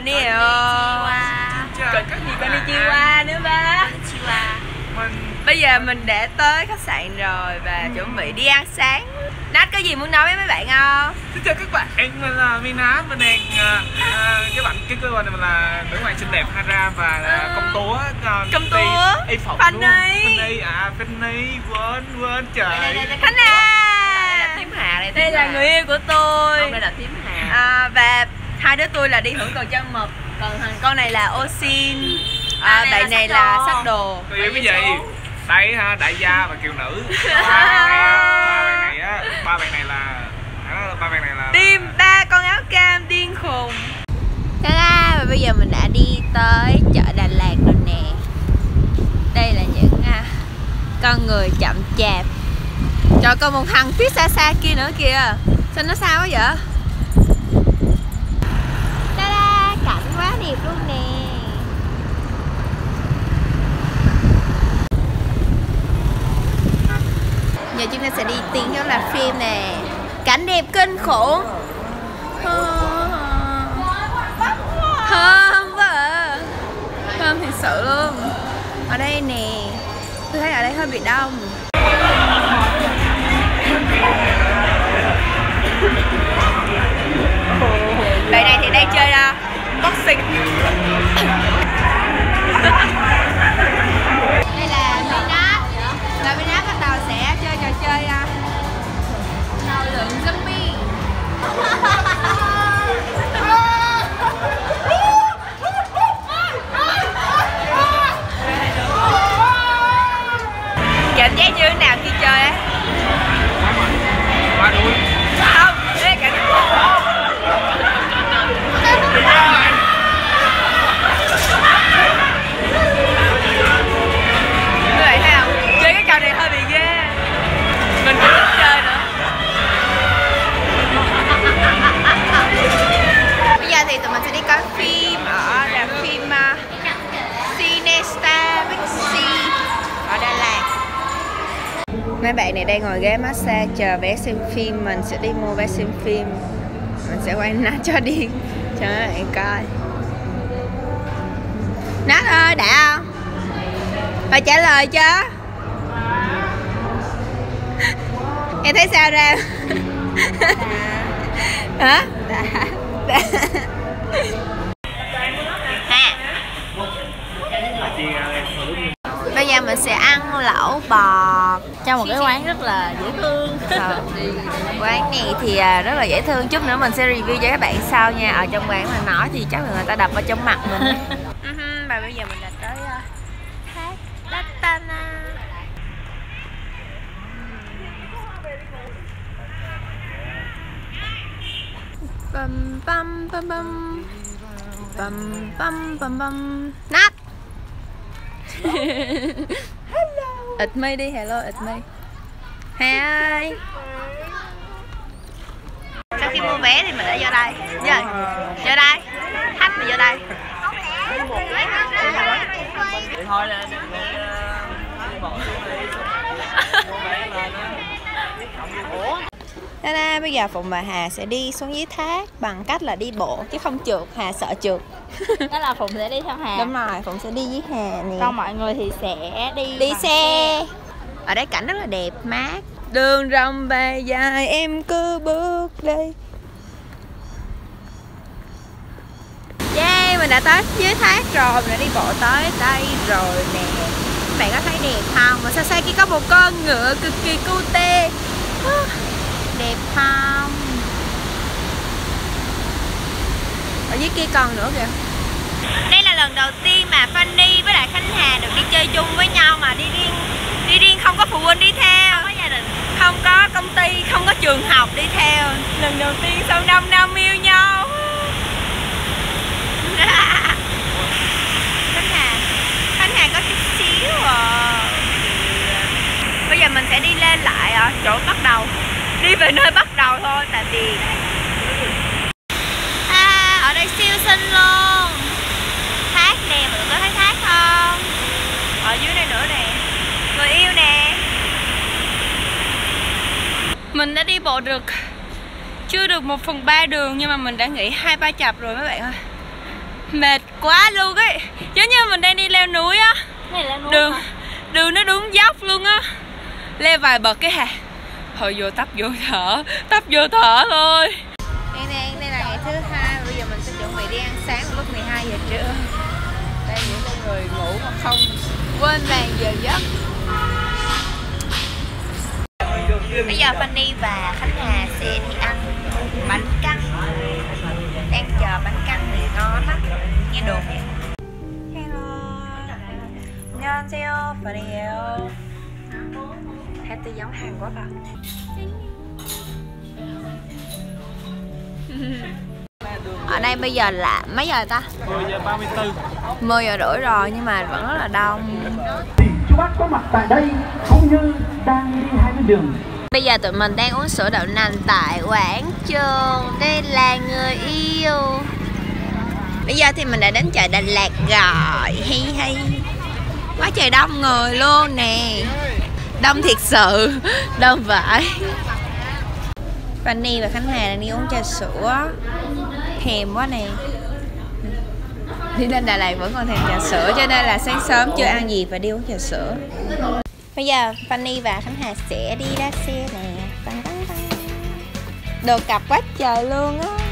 Konnichiwa Còn có gì Konnichiwa nữa ba? Mình Bây giờ mình đã tới khách sạn rồi và chuẩn bị đi ăn sáng. Nát có gì muốn nói với mấy bạn không? xin chào các bạn mình là Mina mình đang à, à, cái bạn cái cơ quan này mình là nữ hoàng xinh đẹp Hara và là công chúa à, Công đi- chúa? y phỏng không? Fanny à Fanny quên quên trời. Khánh Hà Thím Hà đây Đây là người yêu của tôi. Không đây là thím Hà. À, Và hai đứa tôi là đi hưởng cầu chân mật Còn thằng con này là Osin à, À, đây Bạn này là sách đồ người yêu cái gì đây ha đại gia và kiều nữ. Ba bạn này á ba bạn này á ba bạn này là ba bạn này là Team ba con áo cam điên khùng. Ta-da! Và bây giờ mình đã đi tới chợ Đà Lạt rồi nè. Đây là những à, con người chậm chạp. Trời còn một thằng phía xa xa kia nữa kìa. Sao nó xa quá vậy? Ta-da! Cảnh quá đẹp luôn nè mình sẽ đi tiến cho là phim nè Cảnh đẹp kinh khủng. Thơm quá. Thơm thật sự luôn. Ở đây nè. Tôi thấy ở đây hơi bị đông. dân bi cảm giác như thế nào khi chơi á? Quá đuối. Không thế cảm giác Mấy bạn này đang ngồi ghế massage chờ vé xem phim Mình sẽ đi mua vé xem phim. Mình sẽ quay nát cho điên Cho mấy bạn coi. Nát ơi, đã không? Phải trả lời chứ Em thấy sao ra? Hả? Đã Ha Bây giờ mình sẽ ăn lẩu bò Trong một cái quán rất là dễ thương. Ờ, quán này thì à, rất là dễ thương. Chút nữa mình sẽ review cho các bạn sau nha. Ở trong quán mà nói thì chắc là người ta đập vào trong mặt mình. Ừhư, và bây giờ mình đã tới thác Datana bum bum bum bum. Bum bum bum bum. Nát it's me đi hello it's me Hi Sau khi mua vé thì mình đã vô đây. Vô, vô đây. Khách mình vô đây. Thôi là Đây đây, bây giờ Phụng và Hà sẽ đi xuống dưới thác bằng cách là đi bộ chứ không trượt, Hà sợ trượt. Đó là Phụng sẽ đi theo Hà Đúng rồi, Phụng sẽ đi với Hà nè. Còn mọi người thì sẽ đi đi bằng xe. Ở đây cảnh rất là đẹp, mát. Đường rộng và dài em cứ bước đi. Yeah, mình đã tới dưới thác rồi, mình đã đi bộ tới đây rồi nè. Các bạn có thấy đẹp không? Mà xa xa kia có một con ngựa cực kỳ cute. Đẹp không? Ở dưới kia còn nữa kìa. Đây là lần đầu tiên mà Fanny với lại Khánh Hà được đi chơi chung với nhau mà đi riêng đi riêng không có phụ huynh đi theo. Không có gia đình. Không có công ty không có trường học đi theo. Lần đầu tiên sau 5 năm yêu nhau. Khánh Hà. Khánh Hà có chút xíu à. Bây giờ mình sẽ đi lên lại ở chỗ bắt đầu đi về nơi bắt đầu thôi tại vì à, ở đây siêu xinh luôn. Thác nè mọi người có thấy thác không? Ở dưới đây nữa nè. Người yêu nè. Mình đã đi bộ được chưa được một phần ba đường nhưng mà mình đã nghỉ hai ba chập rồi mấy bạn ơi. Mệt quá luôn ấy. Giống như mình đang đi leo núi á. Này là núi Đường hả? đường nó đúng dốc luôn á. Leo vài bậc cái hà Thôi vô tấp vô thở Tấp vô thở thôi Đây nè, đây là ngày thứ hai Bây giờ mình sẽ chuẩn bị đi ăn sáng vào lúc 12 giờ trưa Đây những con người ngủ mà không Quên làng giờ giấc Bây giờ Fanny và Khánh Hà sẽ đi ăn bánh căn Đang chờ bánh căn này ngon lắm Nghe đồn vậy Hello 안녕하세요 Fanny예요 Tôi giống Hàn Quốc à? Ở đây bây giờ là mấy giờ ta? 10 giờ 34 10 giờ rưỡi rồi nhưng mà vẫn rất là đông. Chú bác có mặt tại đây cũng như đang đi hai bên đường. Bây giờ tụi mình đang uống sữa đậu nành tại quảng trường. Đây là người yêu. Bây giờ thì mình đã đến chợ Đà Lạt rồi. Hi hi Quá trời đông người luôn nè Đông thiệt sự. Đông vãi. Fanny và Khánh Hà đang đi uống trà sữa. Thèm quá nè. Đi lên Đà Lạt vẫn còn thèm trà sữa, Cho nên là sáng sớm chưa ăn gì và đi uống trà sữa. Bây giờ Fanny và Khánh Hà sẽ đi ra xe nè. Đồ cặp quá trời luôn á.